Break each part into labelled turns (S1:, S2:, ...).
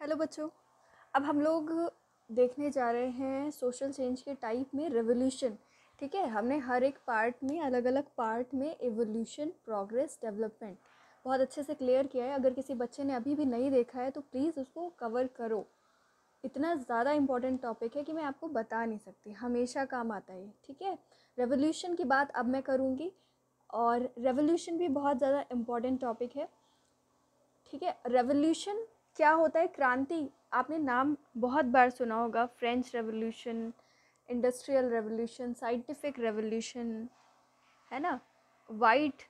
S1: Hello बच्चों, अब हम लोग देखने जा रहे हैं सोशल चेंज के टाइप में रेवोल्यूशन ठीक है? हमने हर एक पार्ट में अलग अलग पार्ट में एवोल्यूशन प्रोग्रेस डेवलपमेंट बहुत अच्छे से क्लियर किया है। अगर किसी बच्चे ने अभी भी नहीं देखा है तो प्लीज़ उसको कवर करो। इतना ज़्यादा इंपॉर्टेंट टॉपिक है कि मैं आपको बता नहीं सकती, हमेशा काम आता है ठीक है? रेवोल्यूशन की बात अब मैं करूँगी और रेवोल्यूशन भी बहुत ज़्यादा इंपॉर्टेंट टॉपिक है, ठीक है? रेवोल्यूशन क्या होता है, क्रांति, आपने नाम बहुत बार सुना होगा French revolution industrial revolution scientific revolution है ना? वाइट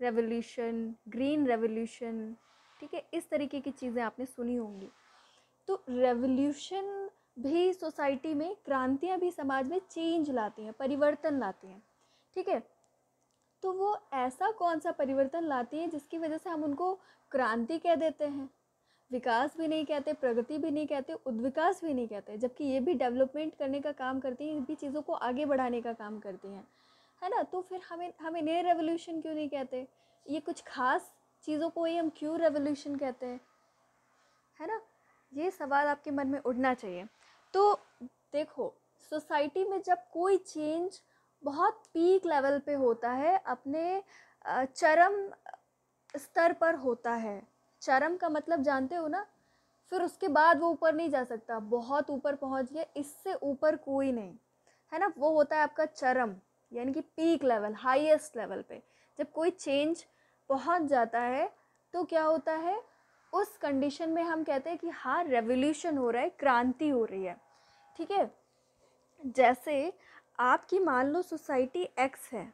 S1: रेवोल्यूशन ग्रीन रेवोल्यूशन ठीक है? इस तरीके की चीज़ें आपने सुनी होंगी। तो रेवोल्यूशन भी सोसाइटी में, क्रांतियाँ भी समाज में चेंज लाती हैं, परिवर्तन लाती हैं, ठीक है? तो वो ऐसा कौन सा परिवर्तन लाती हैं जिसकी वजह से हम उनको क्रांति कह देते हैं? विकास भी नहीं कहते, प्रगति भी नहीं कहते, उद्विकास भी नहीं कहते, जबकि ये भी डेवलपमेंट करने का काम करती हैं, ये भी चीज़ों को आगे बढ़ाने का काम करती हैं। है ना? तो फिर हमें हमें नए रेवोल्यूशन क्यों नहीं कहते? ये कुछ खास चीज़ों को ही हम क्यों रेवोल्यूशन कहते हैं? है ना? ये सवाल आपके मन में उठना चाहिए। तो देखो सोसाइटी में जब कोई चेंज बहुत पीक लेवल पे होता है, अपने चरम स्तर पर होता है चरम का मतलब जानते हो ना, फिर उसके बाद वो ऊपर नहीं जा सकता। बहुत ऊपर पहुँच गया, इससे ऊपर कोई नहीं। है ना? वो होता है आपका चरम, यानी कि पीक लेवल हाईएस्ट लेवल पे। जब कोई चेंज पहुँच जाता है तो क्या होता है? उस कंडीशन में हम कहते हैं कि हाँ रेवोल्यूशन हो रहा है, क्रांति हो रही है। ठीक है? जैसे आपकी मान लो सोसाइटी एक्स है।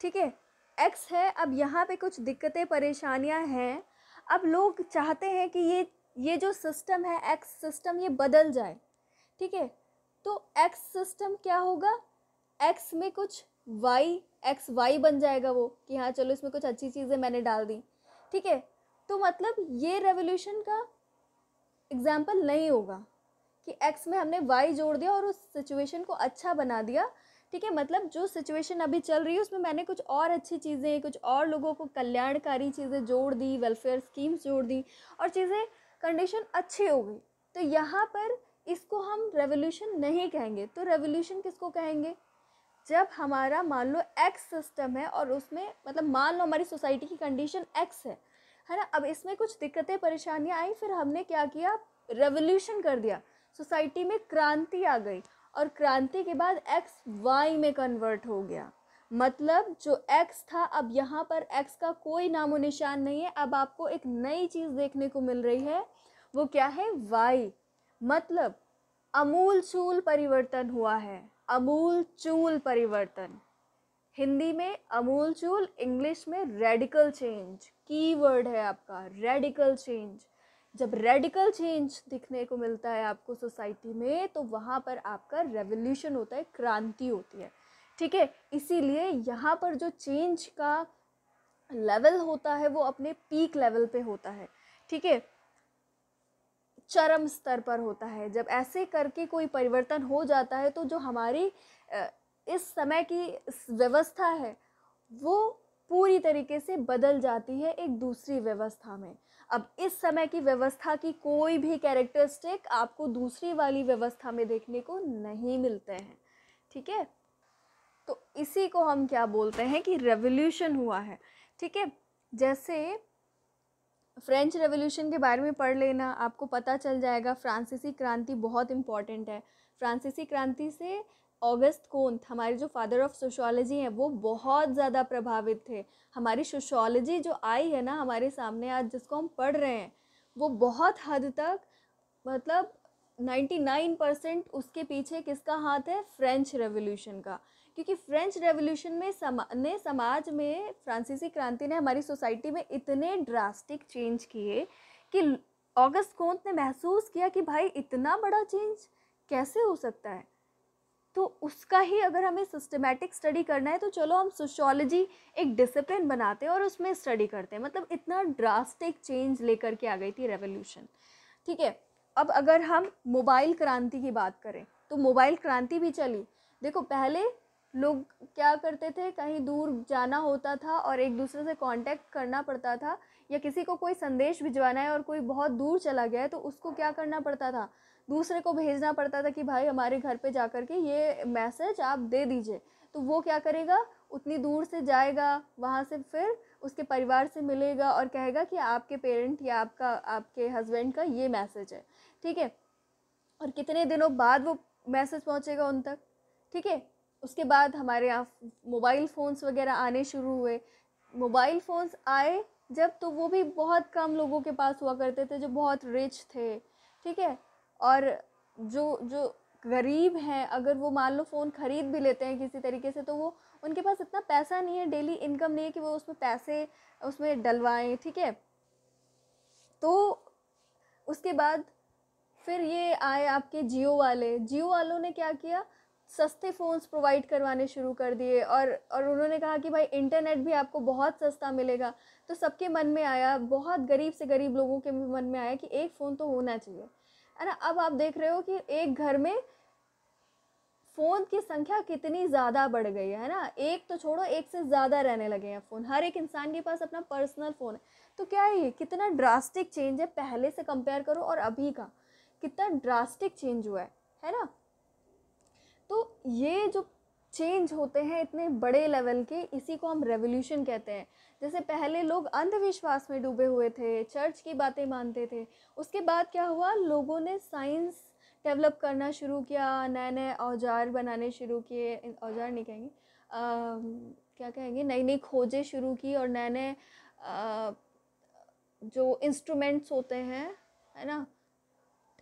S1: ठीक है? एक्स है, अब यहाँ पे कुछ दिक्कतें, परेशानियाँ हैं अब लोग चाहते हैं कि ये ये जो सिस्टम है एक्स सिस्टम ये बदल जाए, ठीक है? तो एक्स सिस्टम क्या होगा? एक्स में कुछ वाई एक्स वाई बन जाएगा वो, कि हाँ चलो इसमें कुछ अच्छी चीज़ें मैंने डाल दी, ठीक है? तो मतलब ये रेवोल्यूशन का एग्ज़ाम्पल नहीं होगा, कि एक्स में हमने वाई जोड़ दिया और उस सिचुएशन को अच्छा बना दिया ठीक है मतलब जो सिचुएशन अभी चल रही है, उसमें मैंने कुछ और अच्छी चीज़ें, कुछ और लोगों को कल्याणकारी चीज़ें जोड़ दी वेलफेयर स्कीम्स जोड़ दी और चीज़ें कंडीशन अच्छी हो गई। तो यहाँ पर इसको हम रेवोल्यूशन नहीं कहेंगे। तो रेवोल्यूशन किसको कहेंगे? जब हमारा मान लो एक्स सिस्टम है और उसमें मतलब मान लो हमारी सोसाइटी की कंडीशन एक्स है है ना? अब इसमें कुछ दिक्कतें, परेशानियाँ आई, फिर हमने क्या किया? रेवोल्यूशन कर दिया। सोसाइटी में क्रांति आ गई। और क्रांति के बाद एक्स वाई में कन्वर्ट हो गया। मतलब जो एक्स था, अब यहाँ पर एक्स का कोई नामो निशान नहीं है। अब आपको एक नई चीज़ देखने को मिल रही है। वो क्या है? वाई मतलब अमूल चूल परिवर्तन हुआ है। अमूल चूल परिवर्तन। हिंदी में अमूल चूल, इंग्लिश में रेडिकल चेंज की वर्ड है आपका रेडिकल चेंज जब रेडिकल चेंज दिखने को मिलता है आपको सोसाइटी में तो वहाँ पर आपका रेवोल्यूशन होता है, क्रांति होती है। ठीक है? इसीलिए यहाँ पर जो चेंज का लेवल होता है, वो अपने पीक लेवल पे होता है। ठीक है? चरम स्तर पर होता है। जब ऐसे करके कोई परिवर्तन हो जाता है तो जो हमारी इस समय की व्यवस्था है, वो पूरी तरीके से बदल जाती है एक दूसरी व्यवस्था में। अब इस समय की व्यवस्था की कोई भी कैरेक्टरिस्टिक आपको दूसरी वाली व्यवस्था में देखने को नहीं मिलते हैं, ठीक है? तो इसी को हम क्या बोलते हैं कि रेवोल्यूशन हुआ है, ठीक है? जैसे फ्रेंच रेवोल्यूशन के बारे में पढ़ लेना, आपको पता चल जाएगा फ्रांसीसी क्रांति बहुत इंपॉर्टेंट है। फ्रांसीसी क्रांति से ऑगस्ट कोंथ हमारे जो फादर ऑफ़ सोशोलॉजी हैं, वो बहुत ज़्यादा प्रभावित थे। हमारी सोशोलॉजी जो आई है ना, हमारे सामने आज जिसको हम पढ़ रहे हैं, वो बहुत हद तक मतलब नाइन्टी नाइन परसेंट उसके पीछे किसका हाथ है? फ्रेंच रेवोल्यूशन का। क्योंकि फ्रेंच रेवोल्यूशन में समा, ने समाज में फ्रांसीसी क्रांति ने हमारी सोसाइटी में इतने ड्रास्टिक चेंज किए कि ऑगस्ट कोंथ ने महसूस किया कि भाई, इतना बड़ा चेंज कैसे हो सकता है? तो उसका ही अगर हमें सिस्टमेटिक स्टडी करना है तो चलो हम सोशोलॉजी एक डिसिप्लिन बनाते हैं और उसमें स्टडी करते हैं। मतलब इतना ड्रास्टिक चेंज लेकर के आ गई थी रेवोल्यूशन ठीक है? अब अगर हम मोबाइल क्रांति की बात करें तो मोबाइल क्रांति भी चली। देखो, पहले लोग क्या करते थे? कहीं दूर जाना होता था और एक दूसरे से कांटेक्ट करना पड़ता था या किसी को कोई संदेश भिजवाना है और कोई बहुत दूर चला गया है तो उसको क्या करना पड़ता था? दूसरे को भेजना पड़ता था कि भाई हमारे घर पे जा कर के ये मैसेज आप दे दीजिए। तो वो क्या करेगा? उतनी दूर से जाएगा, वहाँ से फिर उसके परिवार से मिलेगा और कहेगा कि आपके पेरेंट या आपका, आपके हस्बैंड का ये मैसेज है। ठीक है? और कितने दिनों बाद वो मैसेज पहुँचेगा उन तक? ठीक है? उसके बाद हमारे यहाँ मोबाइल फ़ोन्स वगैरह आने शुरू हुए। मोबाइल फ़ोन्स आए जब तो वो भी बहुत कम लोगों के पास हुआ करते थे जो बहुत रिच थे। ठीक है? और जो जो गरीब हैं, अगर वो मान लो फ़ोन ख़रीद भी लेते हैं किसी तरीके से तो वो उनके पास इतना पैसा नहीं है डेली इनकम नहीं है कि वो उसमें पैसे उसमें डलवाएँ, ठीक है? तो उसके बाद फिर ये आए आपके जियो वाले। जियो वालों ने क्या किया? सस्ते फ़ोन्स प्रोवाइड करवाने शुरू कर दिए और और उन्होंने कहा कि भाई इंटरनेट भी आपको बहुत सस्ता मिलेगा। तो सबके मन में आया, बहुत गरीब से गरीब लोगों के मन में आया कि एक फ़ोन तो होना चाहिए। है ना? अब आप देख रहे हो कि एक घर में फ़ोन की संख्या कितनी ज़्यादा बढ़ गई है ना? एक तो छोड़ो, एक से ज़्यादा रहने लगे हैं फ़ोन। हर एक इंसान के पास अपना पर्सनल फ़ोन है। तो क्या है ये? कितना ड्रास्टिक चेंज है, पहले से कंपेयर करो और अभी का। कितना ड्रास्टिक चेंज हुआ है है ना? तो ये जो चेंज होते हैं इतने बड़े लेवल के इसी को हम रेवोल्यूशन कहते हैं। जैसे पहले लोग अंधविश्वास में डूबे हुए थे चर्च की बातें मानते थे उसके बाद क्या हुआ? लोगों ने साइंस डेवलप करना शुरू किया नए नए औज़ार बनाने शुरू किए औज़ार नहीं कहेंगे आ, क्या कहेंगे? नई नई खोजें शुरू की और नए नए जो इंस्ट्रूमेंट्स होते हैं है ना?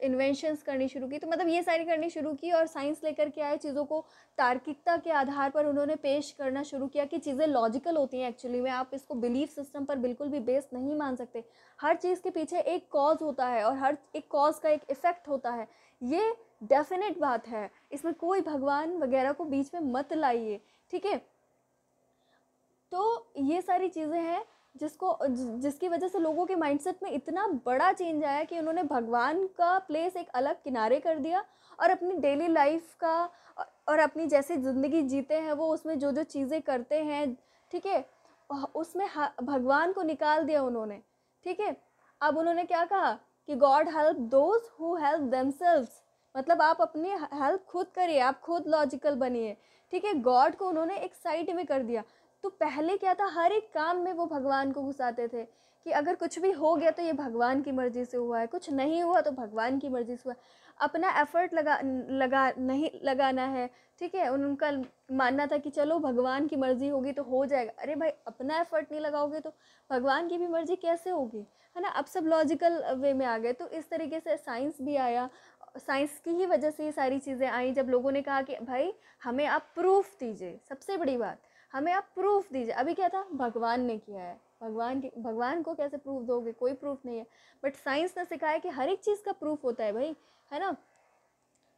S1: इन्वेंशंस करनी शुरू की तो मतलब ये सारी करनी शुरू की और साइंस लेकर के आए, चीज़ों को तार्किकता के आधार पर उन्होंने पेश करना शुरू किया कि चीज़ें लॉजिकल होती हैं एक्चुअली में आप इसको बिलीफ सिस्टम पर बिल्कुल भी बेस नहीं मान सकते। हर चीज़ के पीछे एक कॉज होता है और हर एक कॉज का एक इफ़ेक्ट होता है। ये डेफिनेट बात है। इसमें कोई भगवान वगैरह को बीच में मत लाइए, ठीक है? तो ये सारी चीज़ें हैं। जिसको जिसकी वजह से लोगों के माइंडसेट में इतना बड़ा चेंज आया कि उन्होंने भगवान का प्लेस एक अलग किनारे कर दिया और अपनी डेली लाइफ का और अपनी जैसे ज़िंदगी जीते हैं, वो उसमें जो जो चीज़ें करते हैं, ठीक है? उसमें भगवान को निकाल दिया उन्होंने, ठीक है? अब उन्होंने क्या कहा कि God help those who help themselves मतलब आप अपनी हेल्प खुद करिए, आप खुद लॉजिकल बनिए, ठीक है? गॉड को उन्होंने एक साइड में कर दिया। तो पहले क्या था? हर एक काम में वो भगवान को घुसाते थे कि अगर कुछ भी हो गया तो ये भगवान की मर्ज़ी से हुआ है, कुछ नहीं हुआ तो भगवान की मर्ज़ी से हुआ अपना एफ़र्ट लगा लगा, नहीं लगाना है, ठीक है? उनका मानना था कि चलो भगवान की मर्ज़ी होगी तो हो जाएगा। अरे भाई, अपना एफ़र्ट नहीं लगाओगे तो भगवान की भी मर्ज़ी कैसे होगी? है ना? अब सब लॉजिकल वे में आ गए। तो इस तरीके से साइंस भी आया। साइंस की ही वजह से ये सारी चीज़ें आई। जब लोगों ने कहा कि, भाई, हमें आप प्रूफ दीजिए। सबसे बड़ी बात। हमें आप प्रूफ दीजिए। अभी क्या था? भगवान ने किया है। भगवान के भगवान को कैसे प्रूफ दोगे? कोई प्रूफ नहीं है। बट साइंस ने सिखाया कि हर एक चीज़ का प्रूफ होता है भाई, है ना?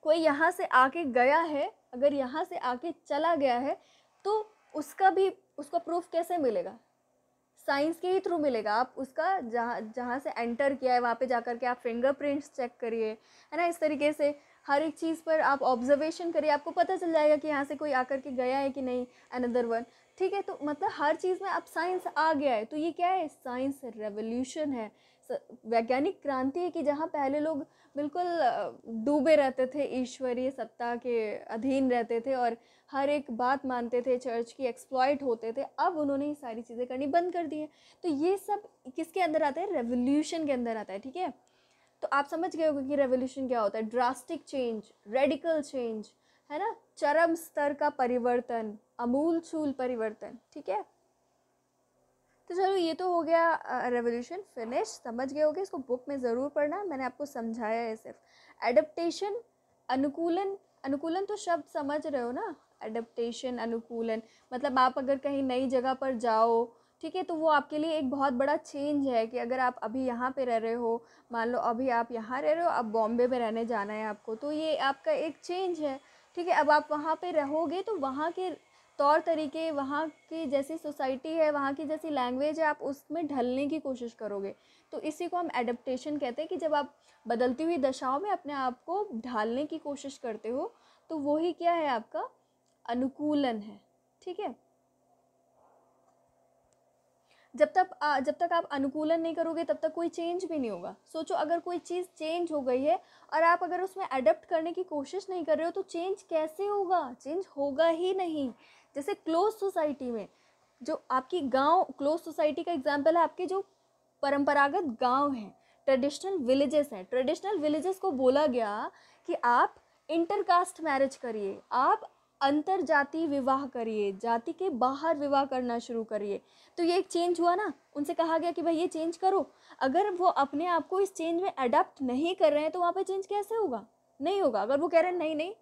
S1: कोई यहाँ से आके गया है, अगर यहाँ से आके चला गया है तो उसका भी उसका प्रूफ कैसे मिलेगा? साइंस के ही थ्रू मिलेगा। आप उसका जहाँ जहाँ से एंटर किया है, वहाँ पे जा कर के आप फिंगरप्रिंट्स चेक करिए, है ना? इस तरीके से हर एक चीज़ पर आप ऑब्जर्वेशन करिए, आपको पता चल जाएगा कि यहाँ से कोई आकर के गया है कि नहीं अनदर वन ठीक है तो मतलब हर चीज़ में अब साइंस आ गया है तो ये क्या है? साइंस रेवोल्यूशन है. वैज्ञानिक क्रांति है कि जहाँ पहले लोग बिल्कुल डूबे रहते थे, ईश्वरीय सत्ता के अधीन रहते थे और हर एक बात मानते थे चर्च की एक्सप्लॉयट होते थे, अब उन्होंने ये सारी चीज़ें करनी बंद कर दी है. तो ये सब किसके अंदर आता है? रेवोल्यूशन के अंदर आता है, ठीक है? तो आप समझ गए होगे कि रेवोल्यूशन क्या होता है। ड्रास्टिक चेंज रेडिकल चेंज है ना? चरम स्तर का परिवर्तन, अमूल छूल परिवर्तन, ठीक है? तो चलो, ये तो हो गया रेवोल्यूशन फिनिश समझ गए होगे, इसको बुक में ज़रूर पढ़ना। मैंने आपको समझाया है सिर्फ़। एडप्टेशन अनुकूलन अनुकूलन तो शब्द समझ रहे हो ना? एडप्टेशन अनुकूलन। मतलब आप अगर कहीं नई जगह पर जाओ ठीक है तो वो आपके लिए एक बहुत बड़ा चेंज है कि अगर आप अभी यहाँ पे रह रहे हो, मान लो अभी आप यहाँ रह रहे हो, अब बॉम्बे में रहने जाना है आपको तो ये आपका एक चेंज है। ठीक है, अब आप वहाँ पे रहोगे तो वहाँ के तौर तरीके, वहाँ की जैसी सोसाइटी है, वहाँ की जैसी लैंग्वेज है, आप उसमें ढलने की कोशिश करोगे। तो इसी को हम एडप्टेशन कहते हैं कि जब आप बदलती हुई दशाओं में अपने आप को ढालने की कोशिश करते हो तो वही क्या है आपका? अनुकूलन है। ठीक है? जब तक जब तक आप अनुकूलन नहीं करोगे, तब तक कोई चेंज भी नहीं होगा। सोचो, अगर कोई चीज़ चेंज हो गई है और आप अगर उसमें अडेप्ट करने की कोशिश नहीं कर रहे हो तो चेंज कैसे होगा? चेंज होगा ही नहीं। जैसे क्लोज सोसाइटी में, जो आपकी गाँव क्लोज सोसाइटी का एग्जांपल है, आपके जो परंपरागत गाँव हैं ट्रेडिशनल विलेजेस हैं। ट्रेडिशनल विलेजेस को बोला गया कि आप इंटरकास्ट मैरिज करिए। आप अंतर जाति विवाह करिए, जाति के बाहर विवाह करना शुरू करिए। तो ये एक चेंज हुआ ना? उनसे कहा गया कि भाई ये चेंज करो। अगर वो अपने आप को इस चेंज में अडेप्ट नहीं कर रहे हैं तो वहाँ पे चेंज कैसे होगा? नहीं होगा। अगर वो कह रहे हैं, नहीं नहीं,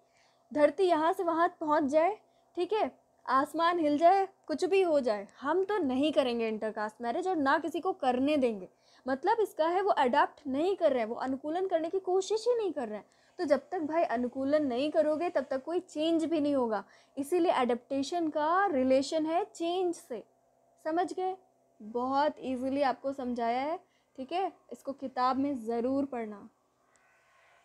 S1: धरती यहाँ से वहाँ पहुँच जाए, ठीक है, आसमान हिल जाए, कुछ भी हो जाए, हम तो नहीं करेंगे इंटरकास्ट मैरिज और ना किसी को करने देंगे। मतलब इसका है वो अडाप्ट नहीं कर रहे हैं, वो अनुकूलन करने की कोशिश ही नहीं कर रहे हैं। तो जब तक भाई अनुकूलन नहीं करोगे, तब तक कोई चेंज भी नहीं होगा। इसीलिए एडेप्टेशन का रिलेशन है चेंज से। समझ गए? बहुत इजीली आपको समझाया है, ठीक है? इसको किताब में ज़रूर पढ़ना।